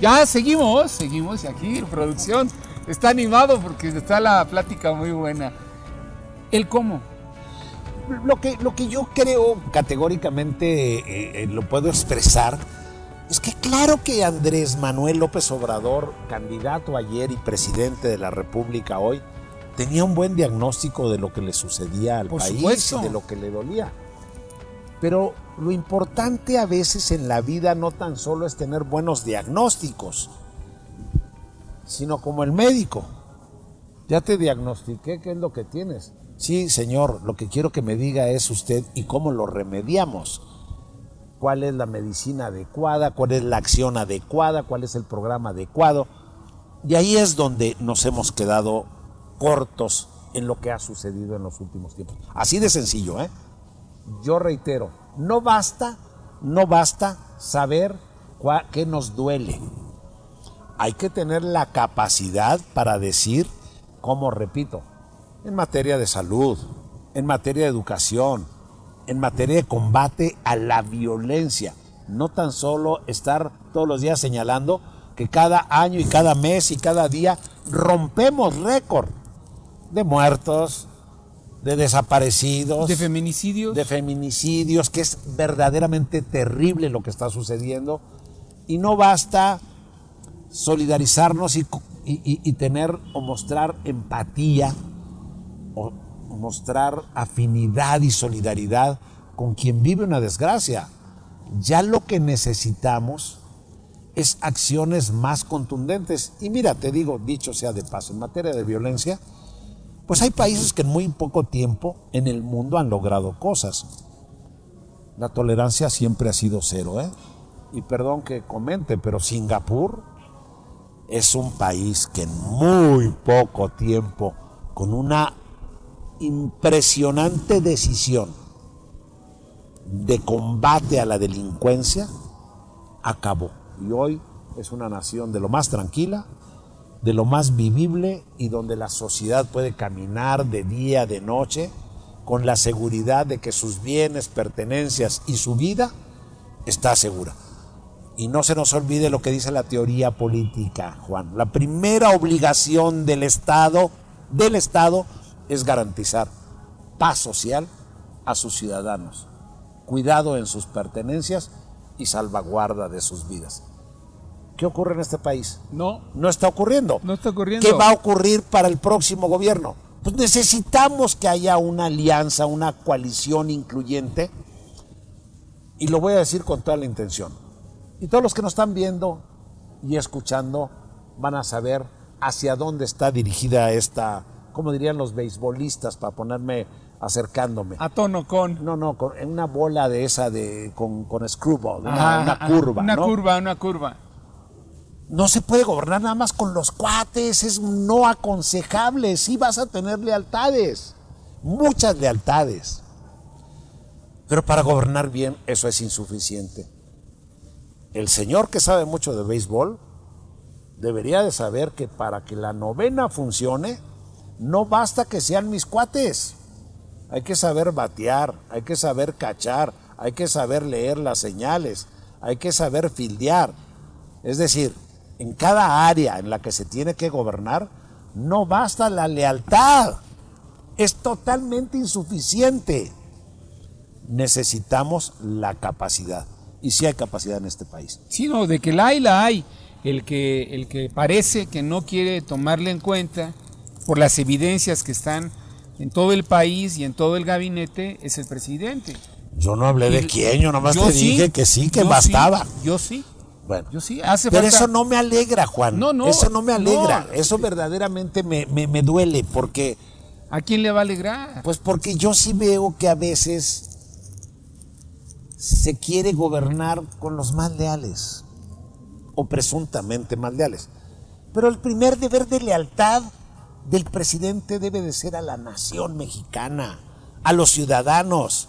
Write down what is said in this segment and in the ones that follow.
Ya seguimos, seguimos y aquí producción está animado porque está la plática muy buena. ¿El cómo? Lo que, lo que yo creo categóricamente eh, eh, lo puedo expresar es que claro que Andrés Manuel López Obrador, candidato ayer y presidente de la República hoy, tenía un buen diagnóstico de lo que le sucedía al Por país supuesto. y de lo que le dolía. Pero lo importante a veces en la vida no tan solo es tener buenos diagnósticos, sino como el médico. Ya te diagnostiqué qué es lo que tienes. Sí, señor, lo que quiero que me diga es usted y cómo lo remediamos. ¿Cuál es la medicina adecuada? ¿Cuál es la acción adecuada? ¿Cuál es el programa adecuado? Y ahí es donde nos hemos quedado cortos en lo que ha sucedido en los últimos tiempos. Así de sencillo, ¿eh? Yo reitero, no basta, no basta saber qué nos duele. Hay que tener la capacidad para decir, como repito, en materia de salud, en materia de educación, en materia de combate a la violencia. No tan solo estar todos los días señalando que cada año y cada mes y cada día rompemos récord de muertos, de desaparecidos, ¿De feminicidios? de feminicidios, que es verdaderamente terrible lo que está sucediendo. Y no basta solidarizarnos y, y- y- y tener o mostrar empatía o mostrar afinidad y solidaridad con quien vive una desgracia. Ya lo que necesitamos es acciones más contundentes. Y mira, te digo, dicho sea de paso, en materia de violencia, pues hay países que en muy poco tiempo en el mundo han logrado cosas. La tolerancia siempre ha sido cero, ¿eh? Y perdón que comente, pero Singapur es un país que en muy poco tiempo, con una impresionante decisión de combate a la delincuencia, acabó. Y hoy es una nación de lo más tranquila, de lo más vivible y donde la sociedad puede caminar de día, de noche, con la seguridad de que sus bienes, pertenencias y su vida está segura. Y no se nos olvide lo que dice la teoría política, Juan. La primera obligación del Estado, del Estado, es garantizar paz social a sus ciudadanos, cuidado en sus pertenencias y salvaguarda de sus vidas. ¿Qué ocurre en este país? No, No está ocurriendo. no está ocurriendo. ¿Qué va a ocurrir para el próximo gobierno? Pues necesitamos que haya una alianza, una coalición incluyente. Y lo voy a decir con toda la intención. Y todos los que nos están viendo y escuchando van a saber hacia dónde está dirigida esta, como dirían los beisbolistas, para ponerme acercándome. A tono con. No, no, con en una bola de esa de con, con screwball, una, curva. Una ¿no? curva, una curva. No se puede gobernar nada más con los cuates, es no aconsejable. Sí vas a tener lealtades, muchas lealtades. Pero para gobernar bien eso es insuficiente. El señor que sabe mucho de béisbol debería de saber que para que la novena funcione, no basta que sean mis cuates. Hay que saber batear, hay que saber cachar, hay que saber leer las señales, hay que saber fildear. Es decir, en cada área en la que se tiene que gobernar, no basta la lealtad. Es totalmente insuficiente. Necesitamos la capacidad. Y sí hay capacidad en este país. Sí, no, de que la hay, la hay. El que, el que parece que no quiere tomarle en cuenta por las evidencias que están en todo el país y en todo el gabinete es el presidente. Yo no hablé de quién, yo nomás yo te sí, dije que sí, que yo bastaba. sí, yo sí, Bueno, yo sí. Hace Pero falta- eso no me alegra, Juan. No, no, Eso no me alegra. no. Eso verdaderamente me, me- me duele porque, ¿A quién le va a alegrar? pues porque yo sí veo que a veces se quiere gobernar con los más leales o presuntamente más leales. Pero el primer deber de lealtad del presidente debe de ser a la nación mexicana, a los ciudadanos,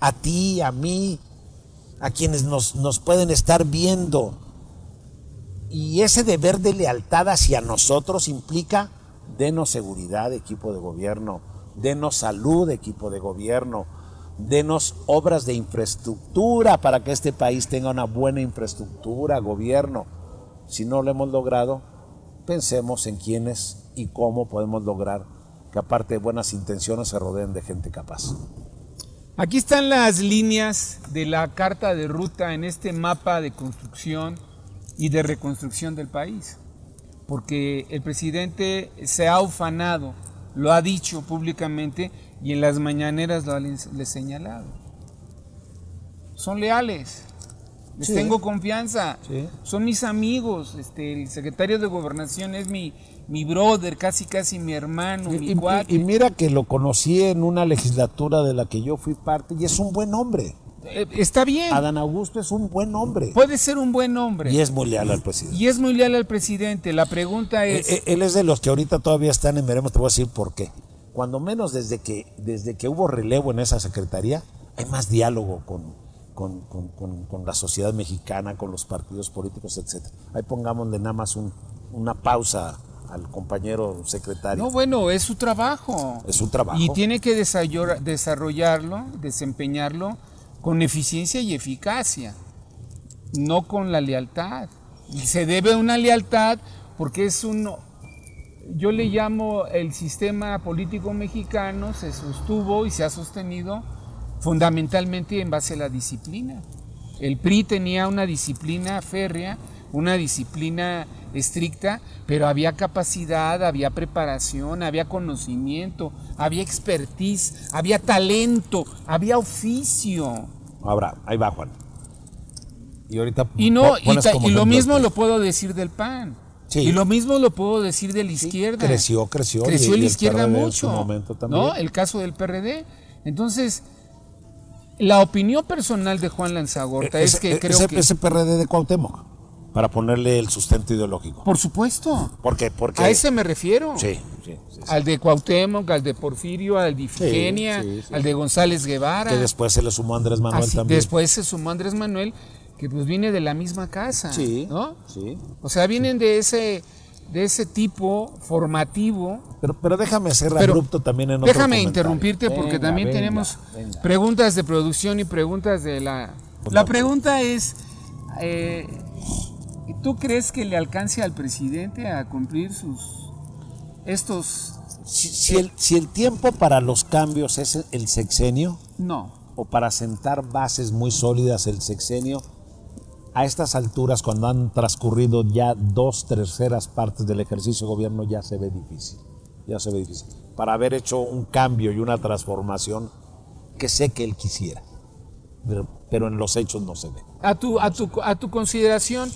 a ti, a mí, a quienes nos, nos pueden estar viendo. Y ese deber de lealtad hacia nosotros implica denos seguridad, equipo de gobierno, denos salud, equipo de gobierno, denos obras de infraestructura para que este país tenga una buena infraestructura, gobierno. Si no lo hemos logrado, pensemos en quiénes y cómo podemos lograr que aparte de buenas intenciones se rodeen de gente capaz. Aquí están las líneas de la carta de ruta en este mapa de construcción y de reconstrucción del país. Porque el presidente se ha ufanado, lo ha dicho públicamente y en las mañaneras lo ha le señalado. Son leales, les Sí. tengo confianza, Sí. son mis amigos. Este, el secretario de Gobernación es mi, mi brother, casi casi mi hermano, mi Y, y- cuate. y mira que lo conocí en una legislatura de la que yo fui parte y es un buen hombre. Eh, está bien, Adán Augusto es un buen hombre. puede ser un buen hombre. Y es muy leal al presidente. Y es muy leal al presidente. La pregunta Eh, es, eh, Él es de los que ahorita todavía están en veremos, te voy a decir por qué. Cuando menos desde que, desde que hubo relevo en esa secretaría, hay más diálogo con, con, con- con- con la sociedad mexicana, con los partidos políticos, etc. Ahí pongámosle nada más un- una pausa al compañero secretario. no, bueno, es su trabajo. es un trabajo. Y tiene que desarroll- desarrollarlo, desempeñarlo con eficiencia y eficacia, no con la lealtad. Y Se debe a una lealtad porque es un, yo le llamo el sistema político mexicano, se sostuvo y se ha sostenido fundamentalmente en base a la disciplina. El PRI tenía una disciplina férrea, una disciplina estricta, pero había capacidad, había preparación, había conocimiento, había expertise, había talento, había oficio. Ahora, ahí va Juan. Y ahorita Y no, y, ta- y lo mismo este. lo puedo decir del PAN. Sí. Y lo mismo lo puedo decir de la izquierda. creció, creció, Creció y- la el izquierda en mucho. su momento también. ¿no? El caso del PRD. Entonces, la opinión personal de Juan Lanzagorta E- es que e- creo ese, que. ese PRD de Cuauhtémoc, para ponerle el sustento ideológico. Por supuesto. ¿Por qué? Porque A ese me refiero. Sí, sí. Al de Cuauhtémoc, al de Porfirio, al de Ifigenia, al de González Guevara. que después se le sumó Andrés Manuel Así- también. después se sumó Andrés Manuel, que pues viene de la misma casa. Sí, ¿no? sí. O sea, vienen de ese, de ese tipo formativo. Pero, pero déjame ser Pero abrupto también en otro Déjame comentario. interrumpirte porque Venga, también venga, tenemos venga. preguntas de producción y preguntas de la... La pregunta es, eh, ¿tú crees que le alcance al presidente a cumplir sus... estos... Si, si el, si el tiempo para los cambios es el sexenio, No. o para sentar bases muy sólidas el sexenio, a estas alturas, cuando han transcurrido ya dos terceras partes del ejercicio de gobierno, ya se ve difícil. Ya se ve difícil. Para haber hecho un cambio y una transformación que sé que él quisiera, pero, pero en los hechos no se ve. A tu, a tu, a tu consideración,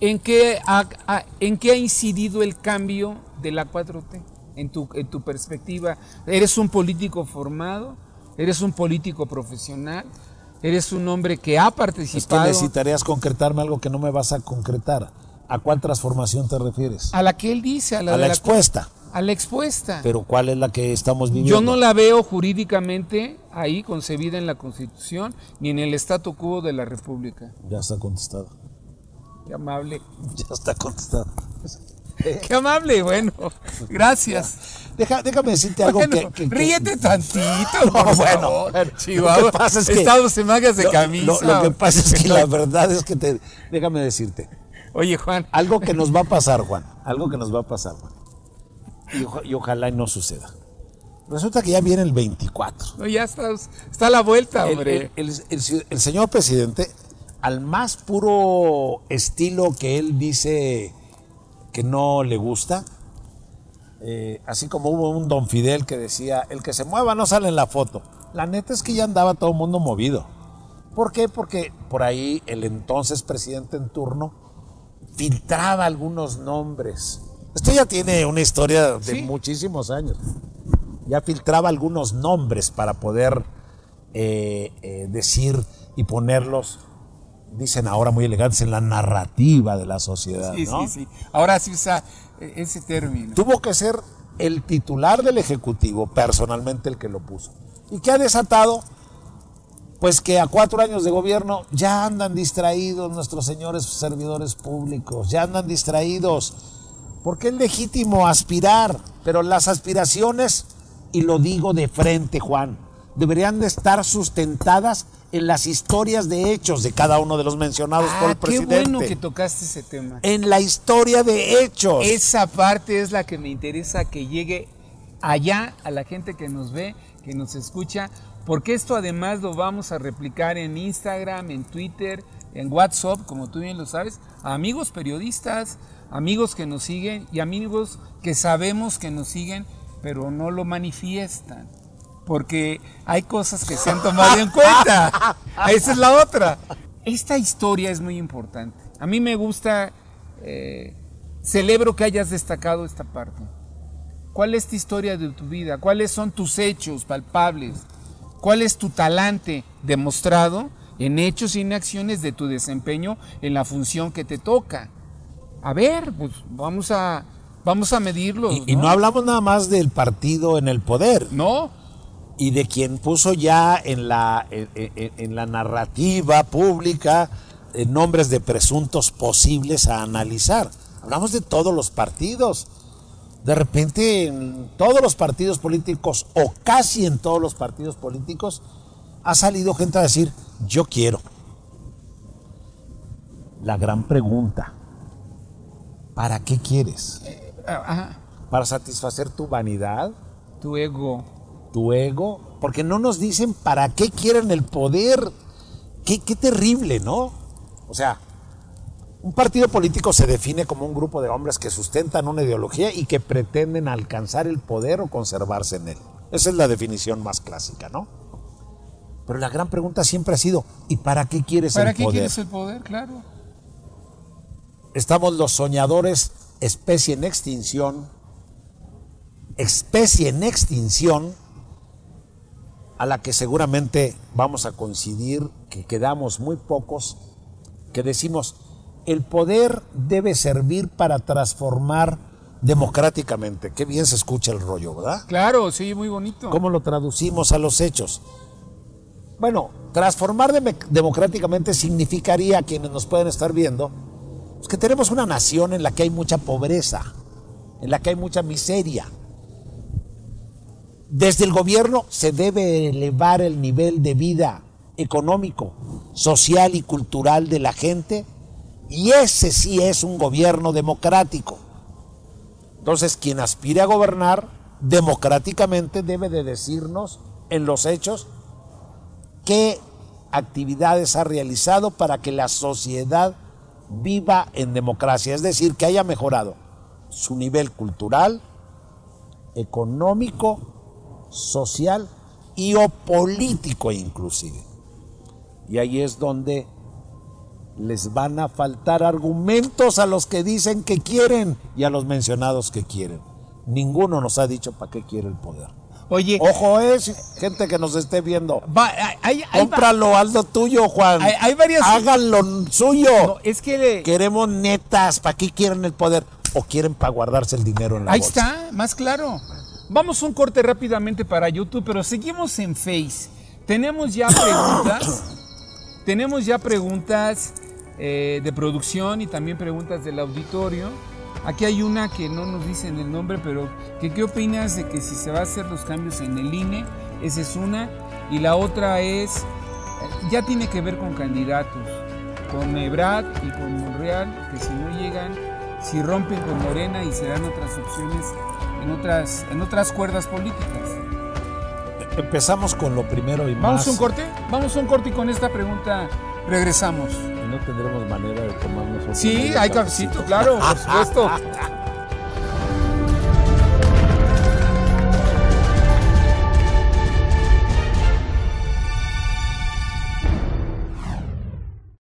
¿en qué, ha, ha- ¿en qué ha incidido el cambio de la 4T? En tu, en tu perspectiva, ¿eres un político formado? ¿Eres un político profesional? ¿Eres un hombre que ha Es que participado necesitarías concretarme algo que no me vas a concretar. ¿A cuál transformación te refieres? a la que él dice, a la, A de la la- expuesta. a la expuesta? Pero ¿cuál es la que estamos viviendo? Yo no la veo jurídicamente ahí concebida en la Constitución ni en el statu quo de la República. Ya está contestado. Qué amable. Ya está contestado. Qué amable, bueno. Gracias. Deja- déjame decirte algo Bueno, que, que- que- ríete tantito. No, por bueno, favor. bueno, Chihuahua. lo que pasa es que- Estamos en mangas de Lo- camisa. Lo, lo que pasa es que la verdad es que te. Déjame decirte. Oye, Juan. Algo que nos va a pasar, Juan. Algo que nos va a pasar, Juan. Y, oja- y ojalá y no suceda. Resulta que ya viene el 24. No, ya está, está a la vuelta, El, hombre. el- el- el- el señor presidente, al más puro estilo que él dice que no le gusta, eh, así como hubo un don Fidel que decía, el que se mueva no sale en la foto. La neta es que ya andaba todo el mundo movido. ¿Por qué? Porque por ahí el entonces presidente en turno filtraba algunos nombres. Esto ya tiene una historia de Sí. muchísimos años. Ya filtraba algunos nombres para poder eh, eh, decir y ponerlos, dicen ahora muy elegantes, en la narrativa de la sociedad. sí, ¿no? sí, sí. Ahora sí usa eh, ese término. Tuvo que ser el titular del Ejecutivo, personalmente el que lo puso. ¿Y qué ha desatado? Pues que a cuatro años de gobierno ya andan distraídos nuestros señores servidores públicos, ya andan distraídos, porque es legítimo aspirar, pero las aspiraciones, y lo digo de frente, Juan, deberían de estar sustentadas en las historias de hechos de cada uno de los mencionados por Ah, el qué presidente. bueno que tocaste ese tema. En la historia de hechos. Esa parte es la que me interesa que llegue allá a la gente que nos ve, que nos escucha, porque esto además lo vamos a replicar en Instagram, en Twitter, en WhatsApp, como tú bien lo sabes, a amigos periodistas, amigos que nos siguen y amigos que sabemos que nos siguen, pero no lo manifiestan. Porque hay cosas que se han tomado en cuenta. Esa es la otra. Esta historia es muy importante. A mí me gusta, eh, celebro que hayas destacado esta parte. ¿Cuál es tu historia de tu vida? ¿Cuáles son tus hechos palpables? ¿Cuál es tu talante demostrado en hechos y en acciones de tu desempeño en la función que te toca? A ver, pues vamos a, vamos a medirlo. y, y no hablamos nada más del partido en el poder No, y de quien puso ya en la, en, en- en la narrativa pública eh, nombres de presuntos posibles a analizar. Hablamos de todos los partidos. De repente en todos los partidos políticos o casi en todos los partidos políticos ha salido gente a decir, yo quiero. La gran pregunta, ¿para qué quieres? Ajá, ¿Para satisfacer tu vanidad? tu ego. Tu ego, porque no nos dicen para qué quieren el poder. Qué, qué terrible, ¿no? O sea, un partido político se define como un grupo de hombres que sustentan una ideología y que pretenden alcanzar el poder o conservarse en él. Esa es la definición más clásica, ¿no? Pero la gran pregunta siempre ha sido, ¿y para qué quieres ¿Para el qué poder? quieres el poder? Claro. Estamos los soñadores, especie en extinción, especie en extinción, a la que seguramente vamos a coincidir que quedamos muy pocos, que decimos, el poder debe servir para transformar democráticamente. Qué bien se escucha el rollo, ¿verdad? Claro, sí, muy bonito. ¿Cómo lo traducimos a los hechos? Bueno, transformar dem- democráticamente significaría, quienes nos pueden estar viendo, pues que tenemos una nación en la que hay mucha pobreza, en la que hay mucha miseria. Desde el gobierno se debe elevar el nivel de vida económico, social y cultural de la gente, y ese sí es un gobierno democrático. Entonces, quien aspire a gobernar democráticamente debe de decirnos en los hechos qué actividades ha realizado para que la sociedad viva en democracia, es decir, que haya mejorado su nivel cultural, económico, social y o político inclusive. Y ahí es donde les van a faltar argumentos a los que dicen que quieren y a los mencionados que quieren. Ninguno nos ha dicho para qué quiere el poder. Oye, Ojo es, gente que nos esté viendo. va- hay, hay- Cómpralo, hazlo tuyo, Juan. Hay- hay varias- Háganlo suyo. no, es que le- Queremos netas. ¿Para qué quieren el poder? ¿O quieren para guardarse el dinero en la ahí bolsa? está, más claro. Vamos un corte rápidamente para YouTube, pero seguimos en Face. Tenemos ya preguntas. tenemos ya preguntas eh, de producción y también preguntas del auditorio. Aquí hay una que no nos dicen el nombre, pero que qué opinas de que si se va a hacer los cambios en el INE, esa es una, y la otra es, eh, ya tiene que ver con candidatos, con Ebrad y con Monreal, que si no llegan, si rompen con Morena y se dan otras opciones en otras, en otras cuerdas políticas. Empezamos con lo primero y ¿Vamos más. a un corte? Vamos a un corte y con esta pregunta regresamos. Y no tendremos manera de tomarnos otro Sí, hay cafecito, claro, por supuesto.